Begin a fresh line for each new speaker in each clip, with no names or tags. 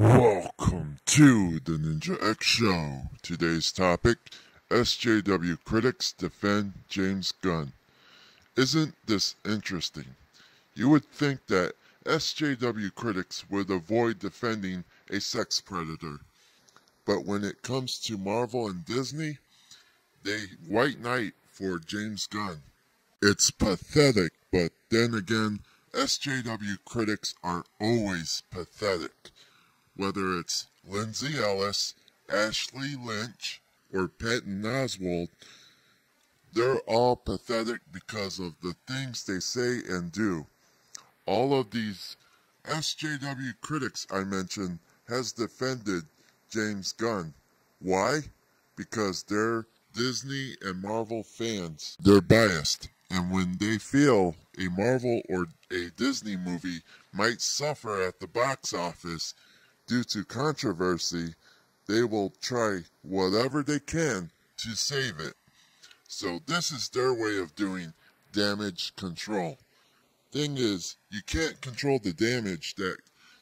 Welcome to the Ninja X Show. Today's topic SJW critics defend James Gunn. Isn't this interesting? You would think that SJW critics would avoid defending a sex predator. But when it comes to Marvel and Disney, they white knight for James Gunn. It's pathetic, but then again, SJW critics are always pathetic. Whether it's Lindsay Ellis, Ashley Lynch, or Patton Oswalt, they're all pathetic because of the things they say and do. All of these SJW critics I mentioned has defended James Gunn. Why? Because they're Disney and Marvel fans. They're biased. And when they feel a Marvel or a Disney movie might suffer at the box office due to controversy, they will try whatever they can to save it. So this is their way of doing damage control. Thing is, you can't control the damage that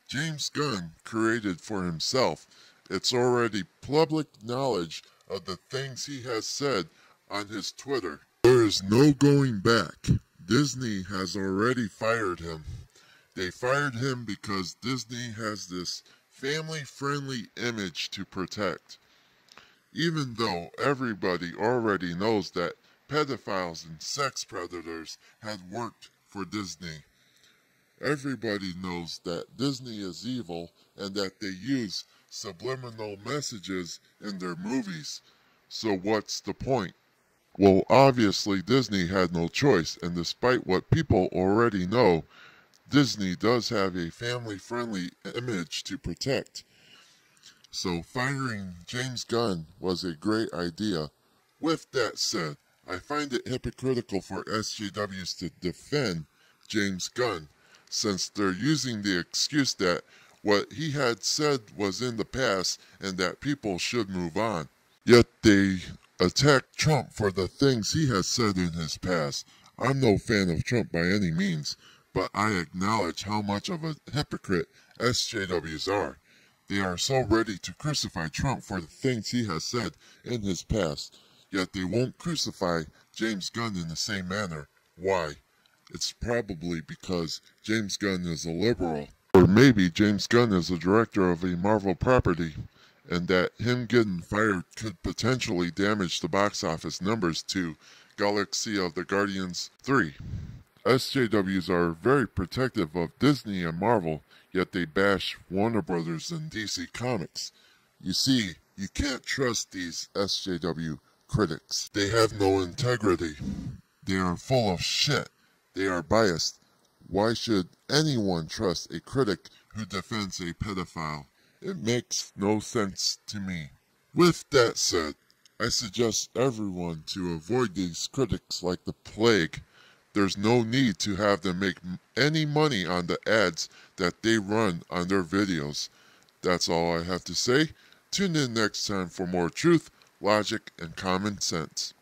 James Gunn created for himself. It's already public knowledge of the things he has said on his Twitter. There is no going back. Disney has already fired him. They fired him because Disney has this family friendly image to protect. Even though everybody already knows that pedophiles and sex predators had worked for Disney. Everybody knows that Disney is evil and that they use subliminal messages in their movies. So what's the point? Well, obviously Disney had no choice, and despite what people already know, Disney does have a family-friendly image to protect. So firing James Gunn was a great idea. With that said, I find it hypocritical for SJWs to defend James Gunn, since they're using the excuse that what he had said was in the past and that people should move on. Yet they attack Trump for the things he has said in his past. I'm no fan of Trump by any means, but I acknowledge how much of a hypocrite SJWs are. They are so ready to crucify Trump for the things he has said in his past, yet they won't crucify James Gunn in the same manner. Why? It's probably because James Gunn is a liberal. Or maybe James Gunn is a director of a Marvel property, and that him getting fired could potentially damage the box office numbers to Galaxy of the Guardians 3. SJWs are very protective of Disney and Marvel, yet they bash Warner Brothers and DC Comics. You see, you can't trust these SJW critics. They have no integrity. They are full of shit. They are biased. Why should anyone trust a critic who defends a pedophile? It makes no sense to me. With that said, I suggest everyone to avoid these critics like the plague. There's no need to have them make any money on the ads that they run on their videos. That's all I have to say. Tune in next time for more truth, logic, and common sense.